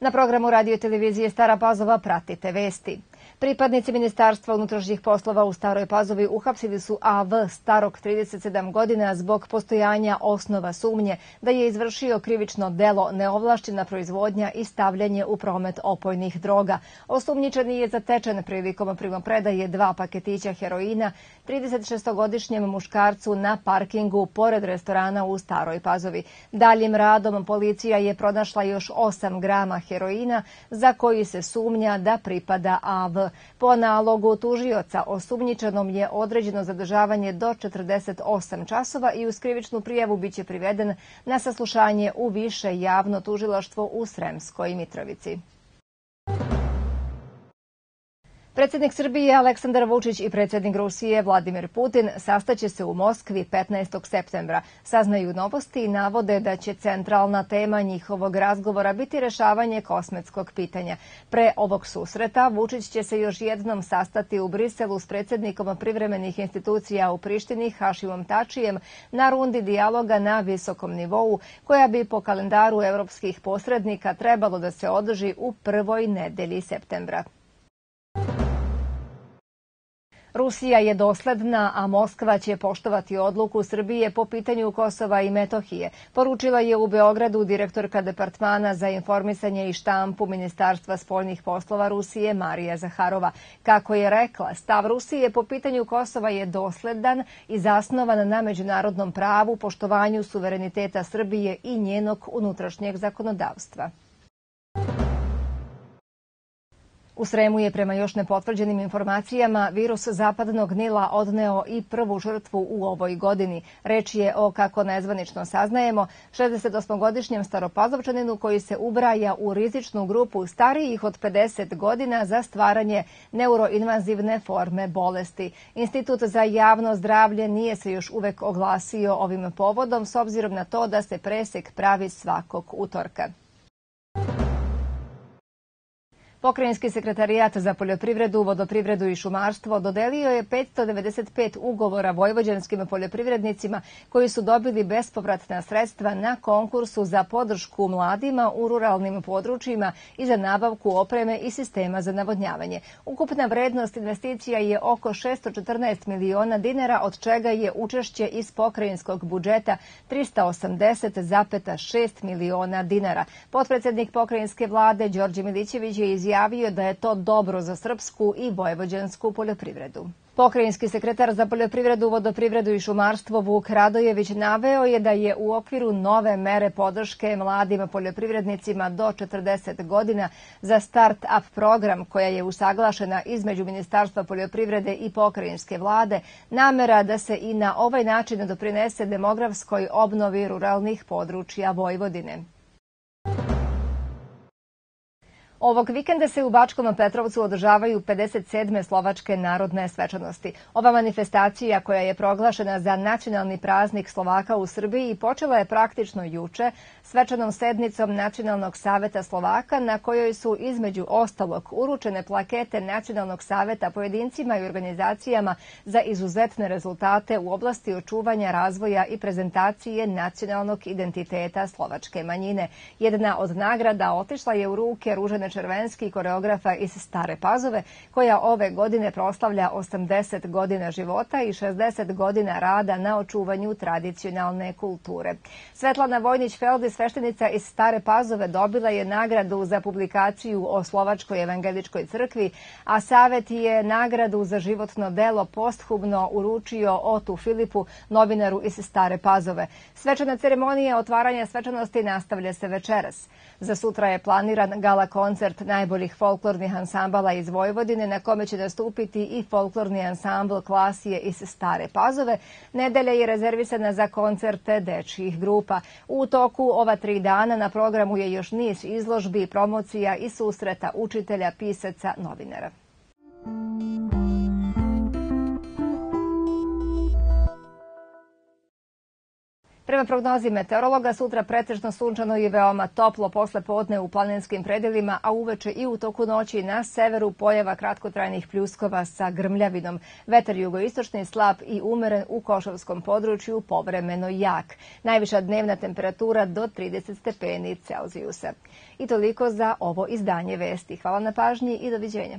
Na programu radio televizije Stara Pazova pratite vesti. Pripadnici Ministarstva unutrašnjih poslova u Staroj Pazovi uhapsili su AV starog 37 godina zbog postojanja osnova sumnje da je izvršio krivično delo neovlašćena proizvodnja i stavljanje u promet opojnih droga. Osumnjičeni je zatečen prilikom primopredaje dva paketića heroina 36-godišnjem muškarcu na parkingu pored restorana u Staroj Pazovi. Daljim radom policija je pronašla još 8 grama heroina za koji se sumnja da pripada AV. Po nalogu tužioca osumnjičenom je određeno zadržavanje do 48 časova i uz krivičnu prijavu biće priveden na saslušanje u više javno tužilaštvo u Sremskoj Mitrovici. Predsednik Srbije Aleksandar Vučić i predsednik Rusije Vladimir Putin sastaće se u Moskvi 15. septembra. Saznaju novosti i navode da će centralna tema njihovog razgovora biti rešavanje kosmetskog pitanja. Pre ovog susreta Vučić će se još jednom sastati u Briselu s predsednikom privremenih institucija u Prištini Hašimom Tačijem na rundi dijaloga na visokom nivou koja bi po kalendaru evropskih posrednika trebalo da se održi u prvoj nedelji septembra. Rusija je dosledna, a Moskva će poštovati odluku Srbije po pitanju Kosova i Metohije, poručila je u Beogradu direktorka Departmana za informisanje i štampu Ministarstva spoljnih poslova Rusije Marija Zaharova. Kako je rekla, stav Rusije po pitanju Kosova je dosledan i zasnovan na međunarodnom pravu, poštovanju suvereniteta Srbije i njenog unutrašnjeg zakonodavstva. U Sremu je prema još nepotvrđenim informacijama virus zapadnog Nila odneo i prvu žrtvu u ovoj godini. Reč je o, kako nezvanično saznajemo, 68-godišnjem staropazovčaninu koji se ubraja u rizičnu grupu starijih od 50 godina za stvaranje neuroinvazivne forme bolesti. Institut za javno zdravlje nije se još uvek oglasio ovim povodom s obzirom na to da se presek pravi svakog utorka. Pokrajinski sekretarijat za poljoprivredu, vodoprivredu i šumarstvo dodelio je 595 ugovora vojvođanskim poljoprivrednicima koji su dobili bespovratna sredstva na konkursu za podršku mladima u ruralnim područjima i za nabavku opreme i sistema za navodnjavanje. Ukupna vrednost investicija je oko 614 miliona dinara, od čega je učešće iz pokrajinskog budžeta 380,6 miliona dinara. Potpredsednik pokrajinske vlade Đorđe Milićević je izjavio izjavio da je to dobro za srpsku i vojvođansku poljoprivredu. Pokrajinski sekretar za poljoprivredu, vodoprivredu i šumarstvo Vuk Radojević naveo je da je u okviru nove mere podrške mladim poljoprivrednicima do 40 godina za Start-up program koja je usaglašena između Ministarstva poljoprivrede i pokrajinske vlade, namera da se i na ovaj način doprinese demografskoj obnovi ruralnih područja Vojvodine. Ovog vikenda se u Bačkom Petrovcu održavaju 57. slovačke narodne svečanosti. Ova manifestacija koja je proglašena za nacionalni praznik Slovaka u Srbiji počela je praktično juče svečanom sednicom Nacionalnog saveta Slovaka na kojoj su između ostalog uručene plakete Nacionalnog saveta pojedincima i organizacijama za izuzetne rezultate u oblasti očuvanja razvoja i prezentacije nacionalnog identiteta slovačke manjine. Jedna od nagrada otišla je u ruke Ružene Červenski, koreografa iz Stare Pazove, koja ove godine proslavlja 80 godina života i 60 godina rada na očuvanju tradicionalne kulture. Svetlana Vojnić-Feldi, sveštenica iz Stare Pazove, dobila je nagradu za publikaciju o Slovačkoj evangeličkoj crkvi, a Savet je nagradu za životno delo posthumno uručio Otu Filipu, novinaru iz Stare Pazove. Svečana ceremonija otvaranja svečanosti nastavlja se večeras. Za sutra je planiran gala koncert najboljih folklornih ansambala iz Vojvodine na kome će nastupiti i folklorni ansambl Klasije iz Stare Pazove. Nedelja je rezervisana za koncerte dečjih grupa. U toku ova tri dana na programu je još niz izložbi, promocija i susreta učitelja, pisaca, novinara. Prema prognozi meteorologa, sutra pretežno sunčano i veoma toplo posle podne u planinskim predelima, a uveče i u toku noći na severu pojava kratkotrajnih pljuskova sa grmljavinom. Vetar jugoistočni slab i umeren u Košavskom području, povremeno jak. Najviša dnevna temperatura do 30 stepeni Celzijusa. I toliko za ovo izdanje vesti. Hvala na pažnji i doviđenja.